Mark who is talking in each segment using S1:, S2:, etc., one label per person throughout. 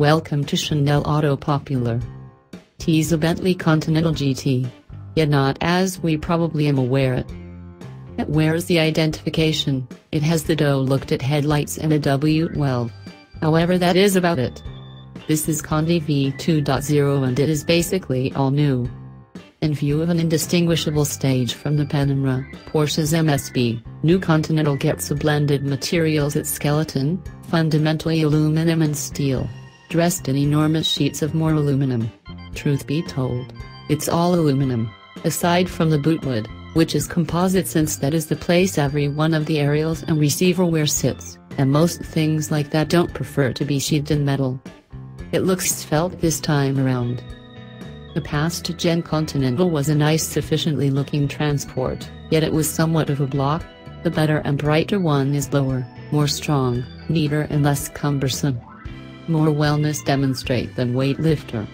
S1: Welcome to Chanel Auto Popular. T's a Bentley Continental GT. Yet not as we probably am aware it. It wears the identification, it has the doe looked at headlights and a W12. However that is about it. This is Conti V2.0 and it is basically all new. In view of an indistinguishable stage from the Panamera, Porsche's MSB, new Continental gets a blended materials its skeleton, fundamentally aluminum and steel. Dressed in enormous sheets of more aluminum. Truth be told, it's all aluminum, aside from the bootwood, which is composite since that is the place every one of the aerials and receiver wear sits, and most things like that don't prefer to be sheathed in metal. It looks svelte this time around. The past gen Continental was a nice sufficiently looking transport, yet it was somewhat of a block. The better and brighter one is lower, more strong, neater and less cumbersome. More wellness demonstrate than weightlifter.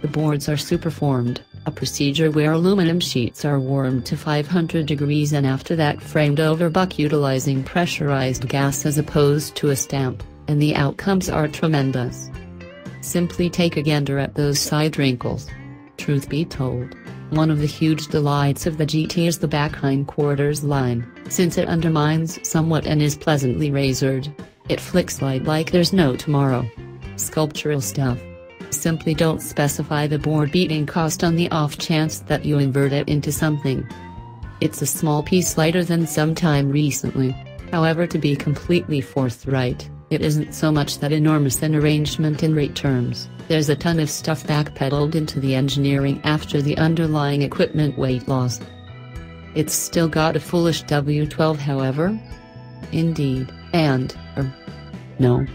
S1: The boards are superformed, a procedure where aluminum sheets are warmed to 500 degrees and after that framed over buck utilizing pressurized gas as opposed to a stamp, and the outcomes are tremendous. Simply take a gander at those side wrinkles. Truth be told, one of the huge delights of the GT is the back hindquarters line, since it undermines somewhat and is pleasantly razored. It flicks light like there's no tomorrow. Sculptural stuff. Simply don't specify the board beating cost on the off chance that you invert it into something. It's a small piece lighter than some time recently. However to be completely forthright, it isn't so much that enormous an arrangement in rate terms. There's a ton of stuff backpedaled into the engineering after the underlying equipment weight loss. It's still got a foolish W12 however? Indeed, and, er, no.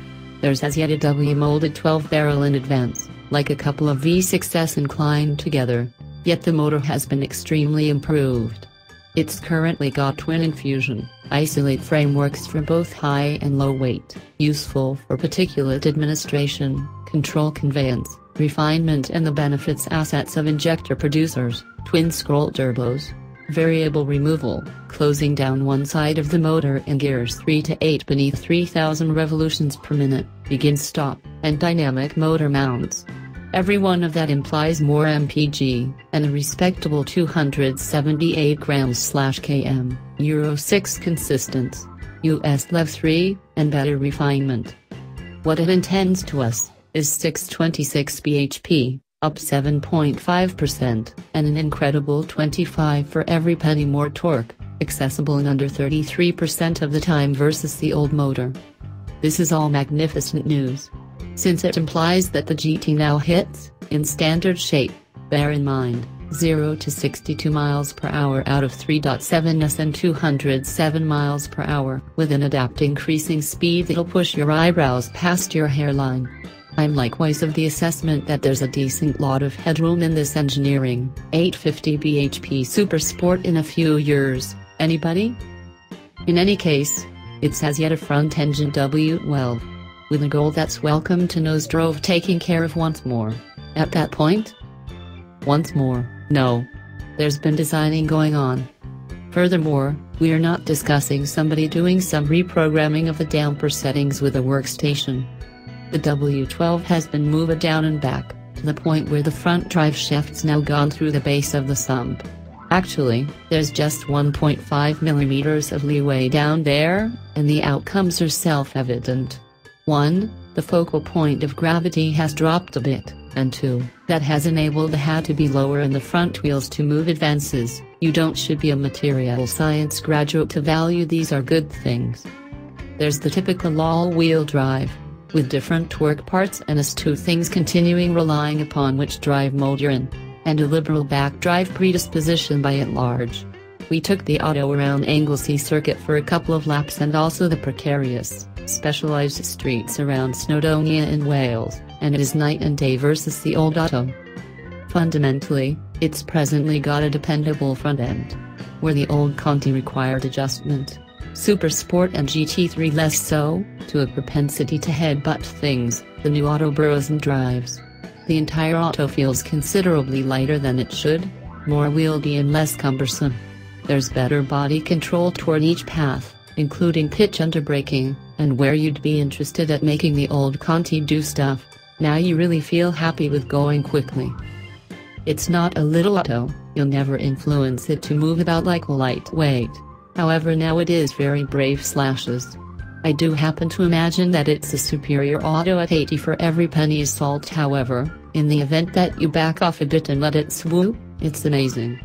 S1: There's as yet a W molded 12 barrel in advance, like a couple of V6s inclined together, yet the motor has been extremely improved. It's currently got twin infusion, isolate frameworks for both high and low weight, useful for particulate administration, control conveyance, refinement and the benefits assets of injector producers, twin scroll turbos, variable removal, closing down one side of the motor in gears 3 to 8 beneath 3000 revolutions per minute, begin stop, and dynamic motor mounts. Every one of that implies more MPG, and a respectable 278 grams km, Euro 6 consistent, US LEV 3, and better refinement. What it intends to us, is 626 bhp, up 7.5%, and an incredible 25 for every penny more torque, accessible in under 33% of the time versus the old motor. This is all magnificent news since it implies that the GT now hits, in standard shape, bear in mind, 0 to 62 miles per hour out of 3.7s and 207 miles per hour with an adapt increasing speed that'll push your eyebrows past your hairline. I'm likewise of the assessment that there's a decent lot of headroom in this engineering 850 bhp super sport in a few years, anybody? In any case, it's as yet a front engine W12 with a goal that's welcome to nose drove taking care of once more. At that point? Once more, no. There's been designing going on. Furthermore, we are not discussing somebody doing some reprogramming of the damper settings with a workstation. The W12 has been moved down and back, to the point where the front drive shaft's now gone through the base of the sump. Actually, there's just 1.5 millimeters of leeway down there, and the outcomes are self-evident. 1. The focal point of gravity has dropped a bit, and 2. That has enabled the hat to be lower and the front wheels to move advances. You don't should be a material science graduate to value these are good things. There's the typical all-wheel drive, with different torque parts and as two things continuing relying upon which drive you're in, and a liberal back drive predisposition by and large. We took the auto around Anglesey circuit for a couple of laps and also the precarious, specialized streets around Snowdonia in Wales, and it is night and day versus the old auto. Fundamentally, it's presently got a dependable front end. Where the old Conti required adjustment. Super Sport and GT3 less so, to a propensity to headbutt things, the new auto burrows and drives. The entire auto feels considerably lighter than it should, more wieldy and less cumbersome. There's better body control toward each path, including pitch under braking, and where you'd be interested at making the old Conti do stuff, Now you really feel happy with going quickly. It's not a little auto, you'll never influence it to move about like a lightweight. However now it is very brave slashes. I do happen to imagine that it's a superior auto at 80 for every penny salt however, in the event that you back off a bit and let it swoop, it's amazing.